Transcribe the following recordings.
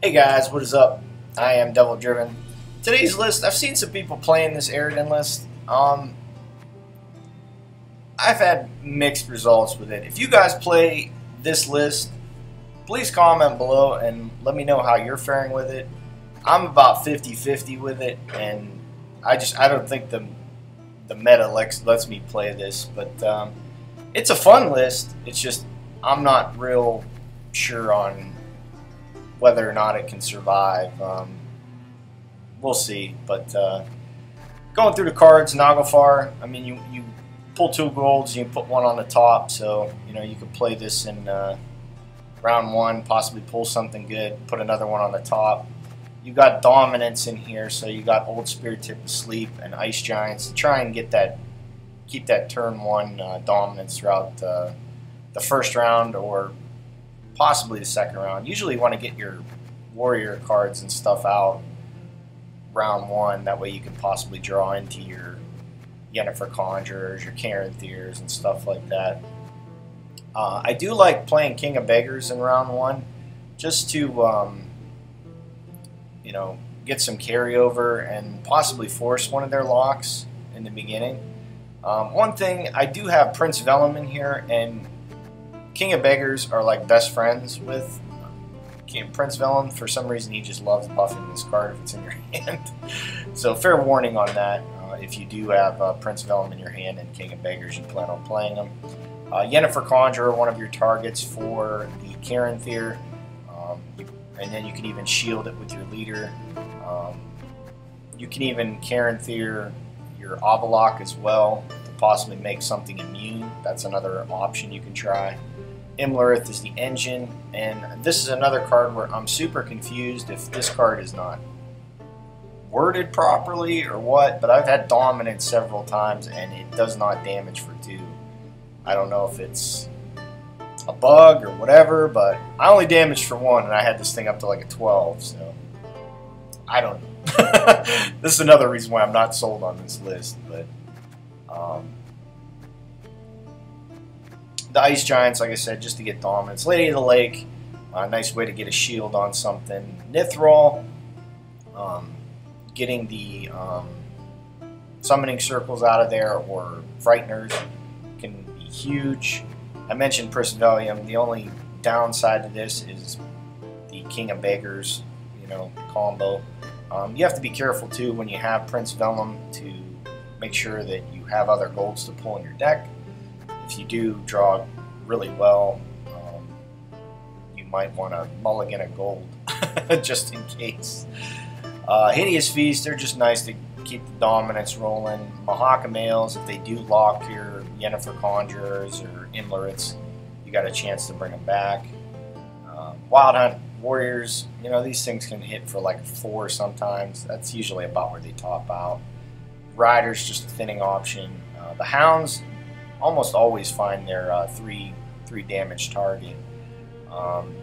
Hey guys, what is up? I am Devil Driven. Today's list, I've seen some people playing this Eredin list. Um, I've had mixed results with it. If you guys play this list, please comment below and let me know how you're faring with it. I'm about 50-50 with it, and I just I don't think the the meta lets, lets me play this, but um, it's a fun list. It's just I'm not real sure on whether or not it can survive. Um, we'll see. But uh, going through the cards, Naglfar, I mean, you, you pull two golds, you put one on the top, so you know you could play this in uh, round one, possibly pull something good, put another one on the top. You got dominance in here, so you got Old Speartip sleep and ice giants to try and get that, keep that turn one uh, dominance throughout uh, the first round or possibly the second round. Usually you want to get your warrior cards and stuff out round one. That way you can possibly draw into your Yennefer Conjurers, your Caranthirs, and stuff like that. Uh, I do like playing King of Beggars in round one, just to um, you know get some carryover and possibly force one of their locks in the beginning. Um, one thing I do have Prince Villem in here, and King of Beggars are like best friends with King Prince Villem. For some reason, he just loves buffing this card if it's in your hand. so fair warning on that. Uh, if you do have uh, Prince Villem in your hand and King of Beggars, you plan on playing them. Uh, Yennefer Conjurer, one of your targets for the Caranthir. Um, and then you can even shield it with your leader. Um, you can even Caranthir your Avallac'h as well to possibly make something immune. That's another option you can try. Imlerith is the engine, and this is another card where I'm super confused if this card is not worded properly or what, but I've had Dominance several times and it does not damage for two. I don't know if it's a bug or whatever, but I only damaged for one and I had this thing up to like a 12, so I don't know. this is another reason why I'm not sold on this list, but um, the Ice Giants, like I said, just to get dominance. Lady of the Lake, a nice way to get a shield on something. Nithral, um, getting the um, summoning circles out of there or frighteners can be huge. I mentioned Prince Villem. The only downside to this is the King of Beggars, you know, combo. Um, you have to be careful too when you have Prince Villem to make sure that you have other golds to pull in your deck if you do draw really well, um, you might want to mulligan a gold just in case. Uh, Hideous Feast, they're just nice to keep the dominance rolling. Mahakam Ales, if they do lock your Yennefer Conjurers or Imleriths, you got a chance to bring them back. Um, Wild Hunt Warriors, you know, these things can hit for like four sometimes. That's usually about where they top out. Riders, just a thinning option. Uh, the Hounds, almost always find their uh, three three damage target. Um,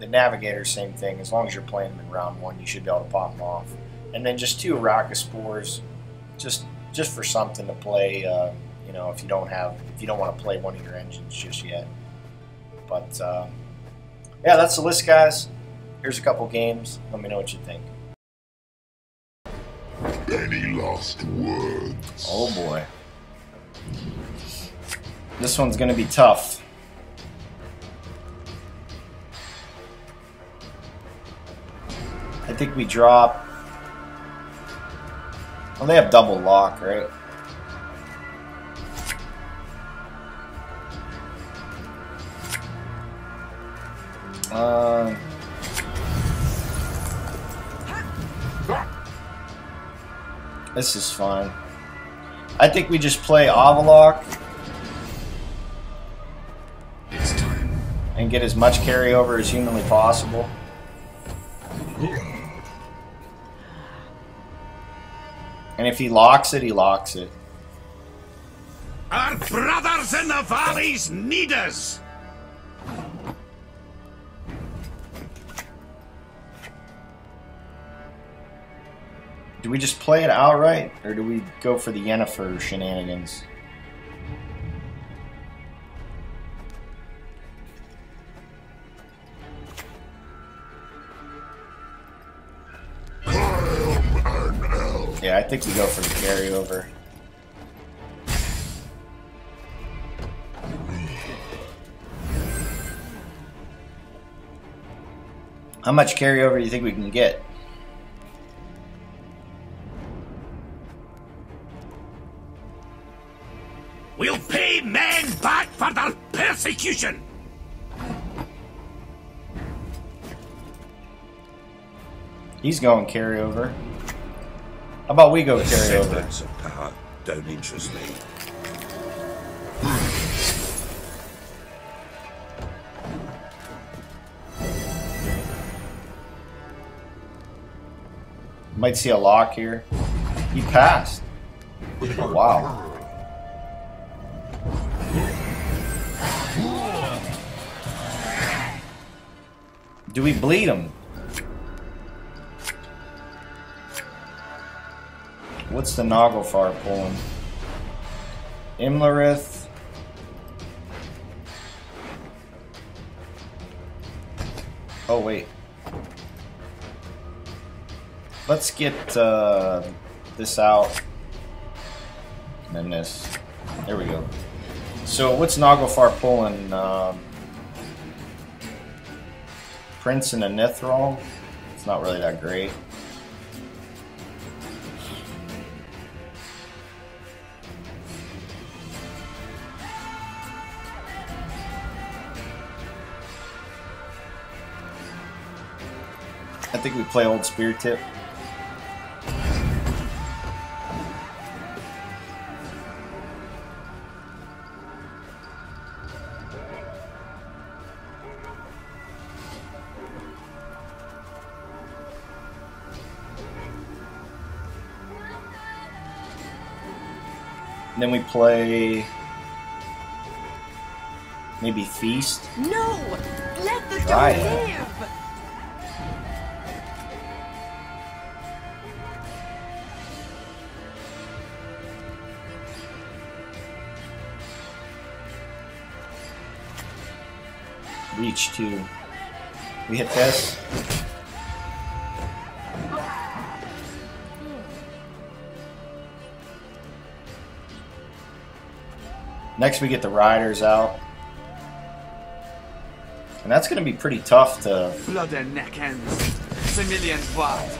the Navigator, same thing. As long as you're playing them in round one, you should be able to pop them off. And then just two Spores, just just for something to play. Uh, you know, if you don't have, if you don't want to play one of your engines just yet. But uh, yeah, that's the list, guys. Here's a couple games. Let me know what you think. Any last words? Oh boy. This one's to be tough. I think we drop... Well, they have double lock, right? Uh... This is fine. I think we just play Avallac'h and get as much carryover as humanly possible. And if he locks it, he locks it. Our brothers in the valleys need us! Do we just play it outright, or do we go for the Yennefer shenanigans? Think we go for the carryover. How much carryover do you think we can get? We'll pay men back for their persecution! He's going carryover. How about we go The semblance of power don't interest me. Might see a lock here. He passed. Wow. Do we bleed him? What's the Naglfar pulling? Imlerith. Oh wait. Let's get uh, this out. And then this. There we go. So what's Naglfar pulling? Um, Prince and a Nithral? It's not really that great. I think we play old spear tip. Then we play maybe feast. No! Let the Try dog it. Reach. We hit this. Next, we get the riders out. And that's going to be pretty tough to. Blood and neck ends. Blood.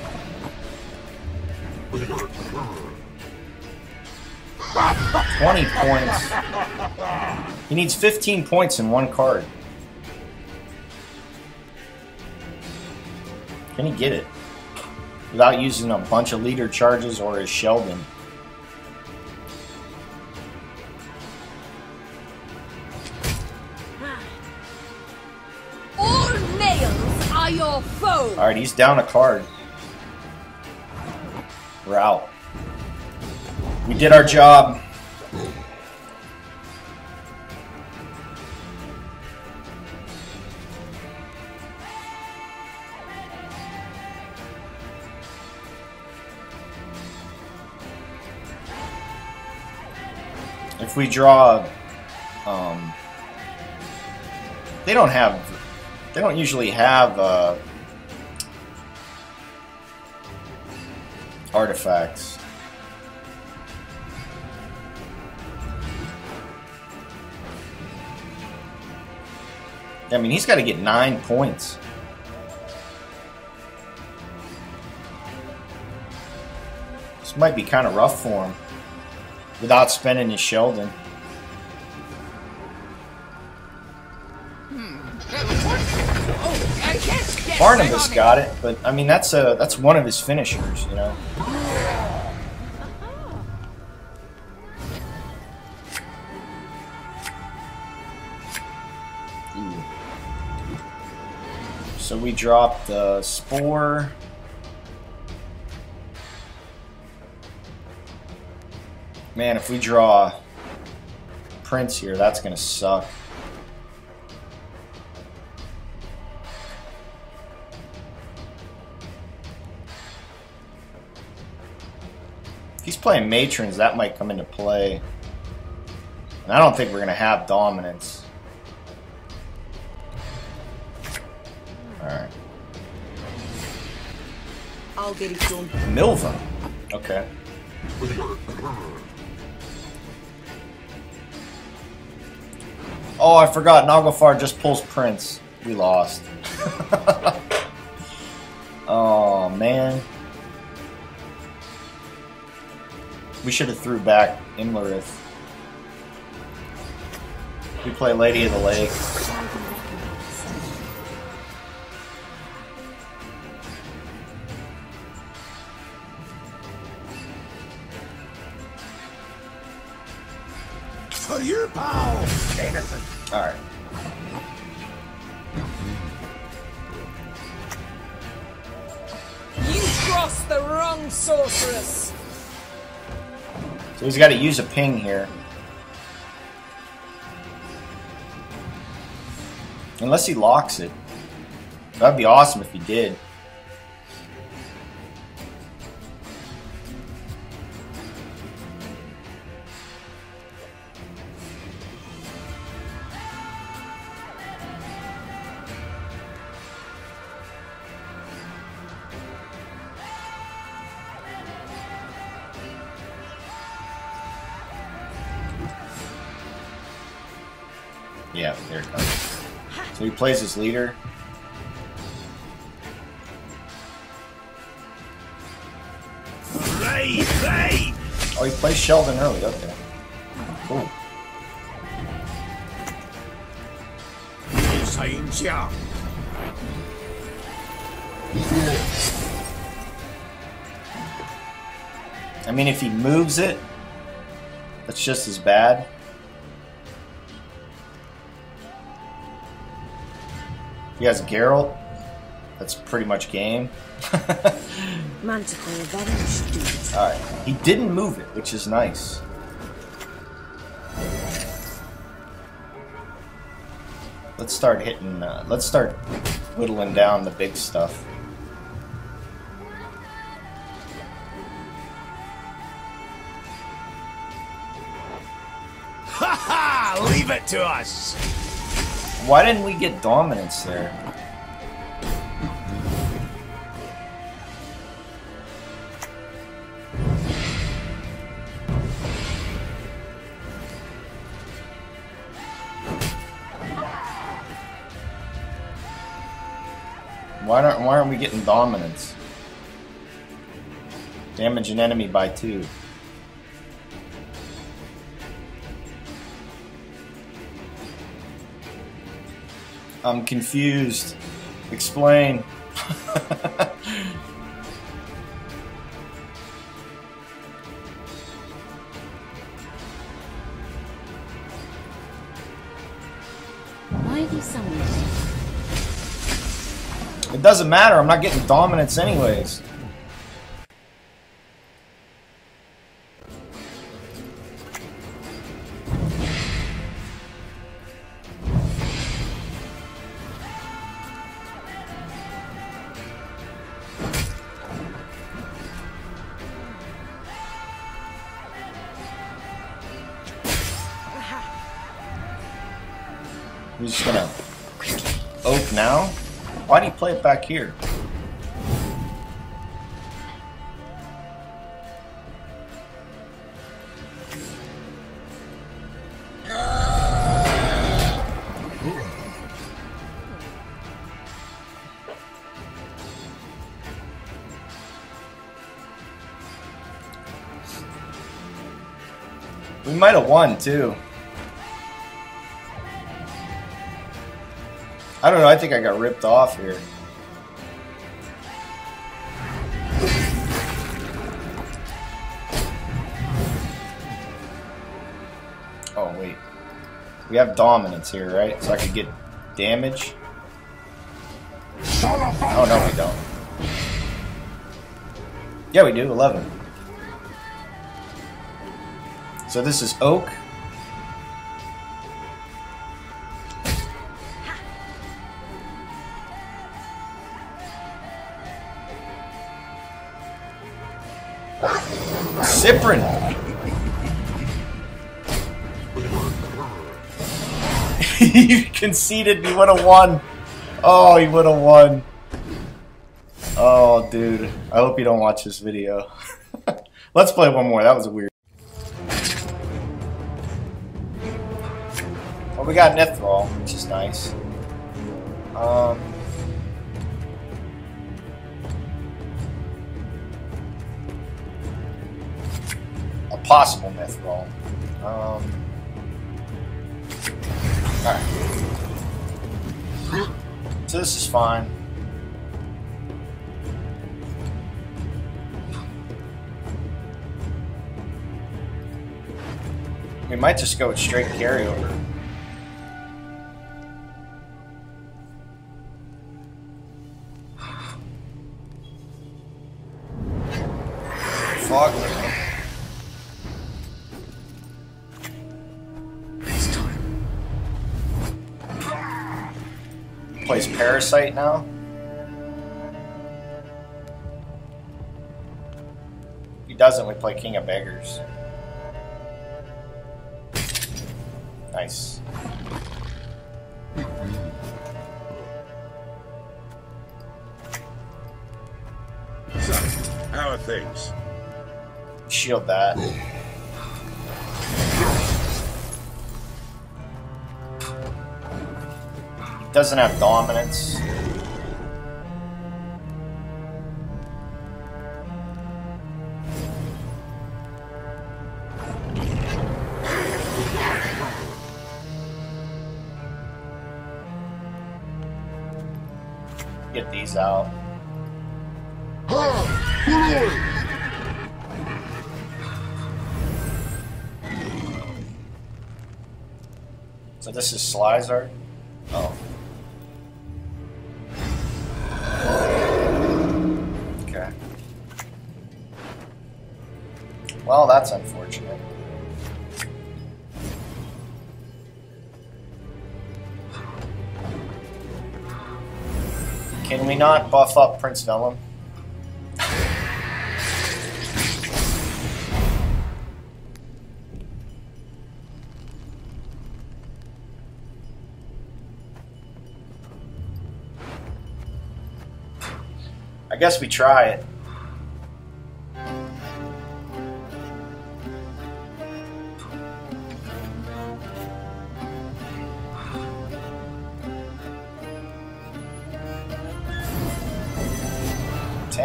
Twenty points. He needs fifteen points in one card. Can he get it? Without using a bunch of leader charges or his Sheldon. All males are your foe! Alright, he's down a card. We're out. We did our job. If we draw, um, they don't have, they don't usually have, uh, artifacts. I mean, he's got to get nine points. This might be kind of rough for him without spending his Sheldon. I Barnabas got it, but I mean that's a that's one of his finishers, you know. Ooh. So we dropped the spore. Man, if we draw Prince here, that's gonna suck. If he's playing Matrons, that might come into play. And I don't think we're going to have dominance. Alright. I'll get it done. Milva. Okay. Oh, I forgot. Naglfar just pulls Prince. We lost. oh, man. We should have threw back Imlerith. We play Lady of the Lake. For your pal, Jameson. Alright. You crossed the wrong sorceress. So he's got to use a ping here. Unless he locks it. That'd be awesome if he did. Yeah, there it comes. So he plays his leader. Oh, he plays Sheldon early. Okay. Cool. I mean, if he moves it, that's just as bad. He has Geralt. That's pretty much game. Manticore Revenge. Alright. He didn't move it, which is nice. Let's start hitting, uh, let's start whittling down the big stuff. Ha ha! Leave it to us. Why didn't we get dominance there? Why aren't why aren't we getting dominance? Damage an enemy by two. I'm confused. Explain. Why have you? It doesn't matter. I'm not getting dominance anyways. Oak now. Why do you play it back here? We might have won too. I don't know. I think I got ripped off here. Oh, wait. We have dominance here, right? So I could get damage. Oh, no, we don't. Yeah, we do. 11. So this is Oak. He conceded. He would have won. Oh, he would have won. Oh, dude. I hope you don't watch this video. Let's play one more. That was weird. Well, we got Nithral, which is nice. Um, a possible Nithral. Um, Alright. So this is fine. We might just go straight carryover. Parasite now. If he doesn't, we play King of Beggars. Nice. So, how are things? Shield that. Doesn't have dominance. Get these out. So this is Slizer. Well, that's unfortunate. Can we not buff up Prince Villem? I guess we try it.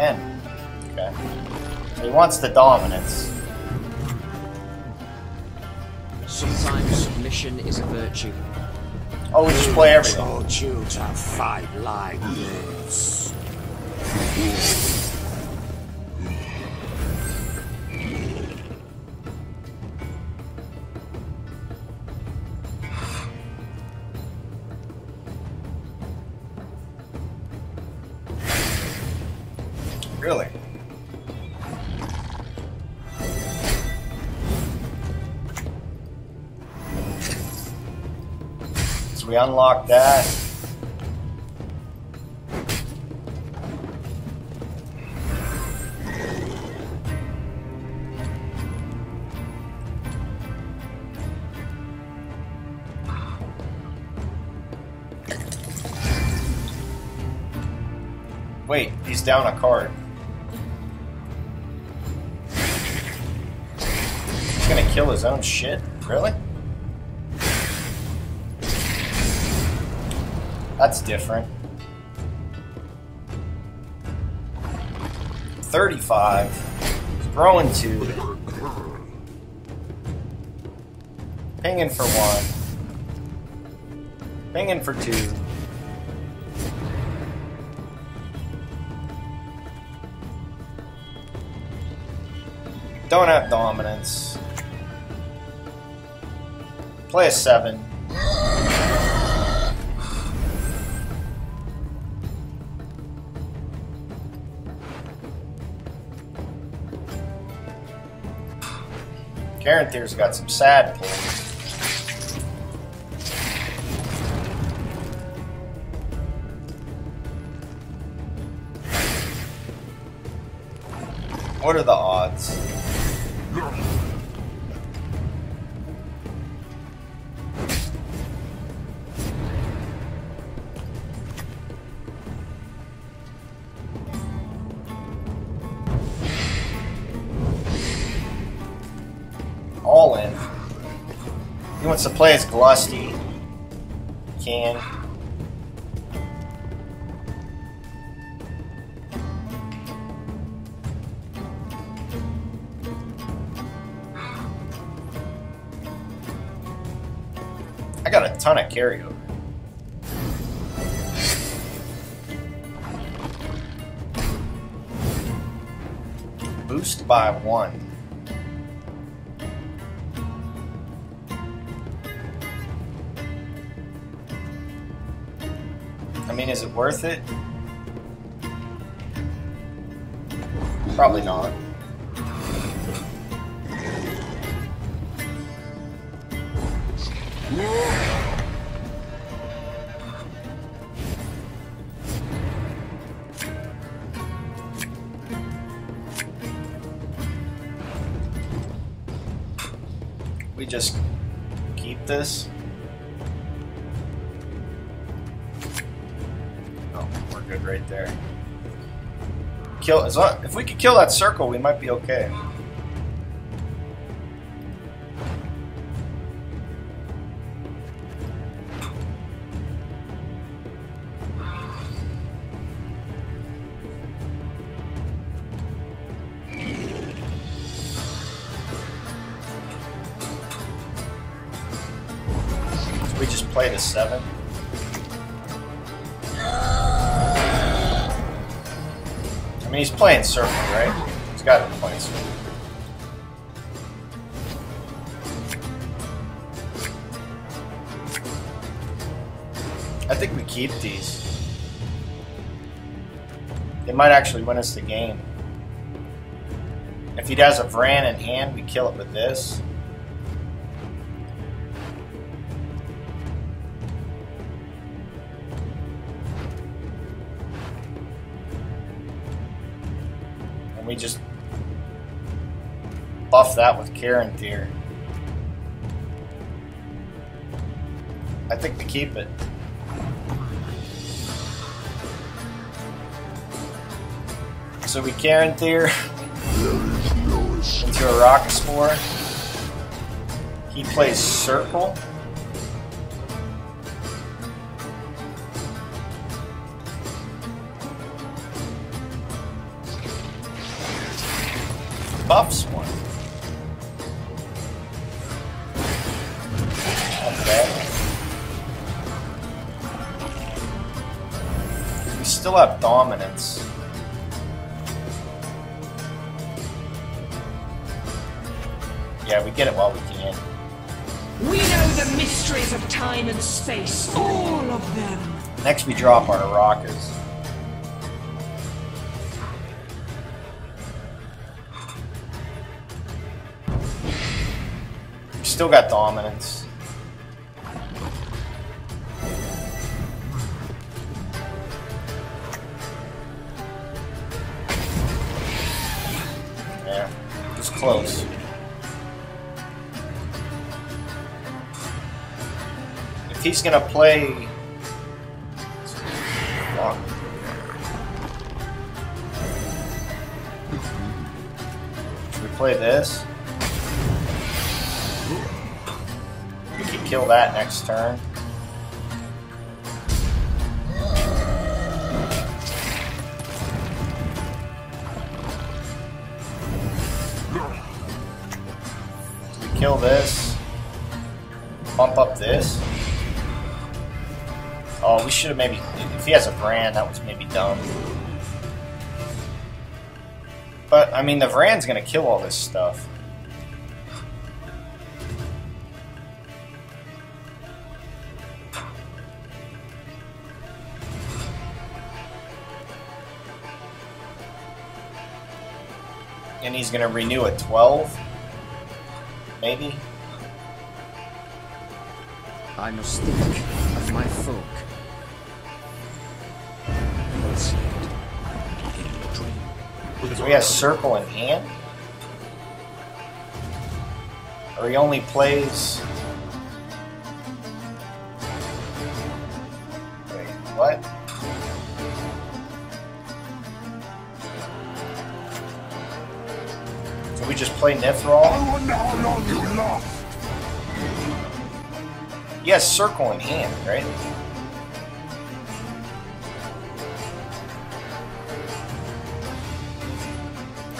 Okay. So he wants the dominance. Sometimes submission is a virtue. Oh, we just play everything. You to fight like this. Unlock that. Wait, he's down a card. He's gonna kill his own shit? Really? That's different. 35. He's growing two. Pinging for one. Pinging for two. Don't have dominance. Play a seven. Caranthir's got some sad plays. What are the wants to play as Glusty, can. I got a ton of carryover. Boost by one. Is it worth it? Probably not. We just keep this. Right there. Kill as long, if we could kill that circle, we might be okay. Playing circle, right? He's got to be playing circle. I think we keep these. They might actually win us the game. If he does a Vran in hand, we kill it with this. Buff that with Caranthir. I think we keep it. So we Caranthir into a Rock Spore. He plays Circle. Still have dominance. Yeah, we get it while we can. We know the mysteries of time and space, all of them. Next, we drop our rockets. Still got dominance. Close. If he's gonna play. Should we play this? We can kill that next turn. Kill this. Bump up this. Oh, we should have maybe. If he has a brand, that was maybe dumb. But, I mean, the Vran's gonna kill all this stuff. And he's gonna renew at 12? Maybe? I must think of my folk. Well said. In your dream. So he has circle in hand? Or he only plays. We just play Nithral? Yes, wonder how long you last. He has circle in hand, right?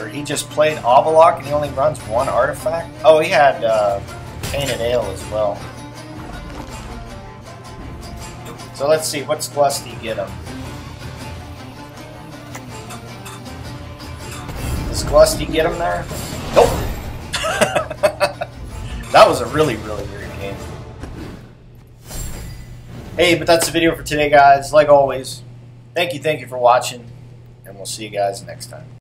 Or he just played Avallac'h and he only runs one artifact? Oh, he had uh, Painted Ale as well. So let's see, what's Glusty get him? Does Glusty get him there? Nope. that was a really, really weird game. Hey, but that's the video for today, guys. Like always, thank you, thank you for watching, and we'll see you guys next time.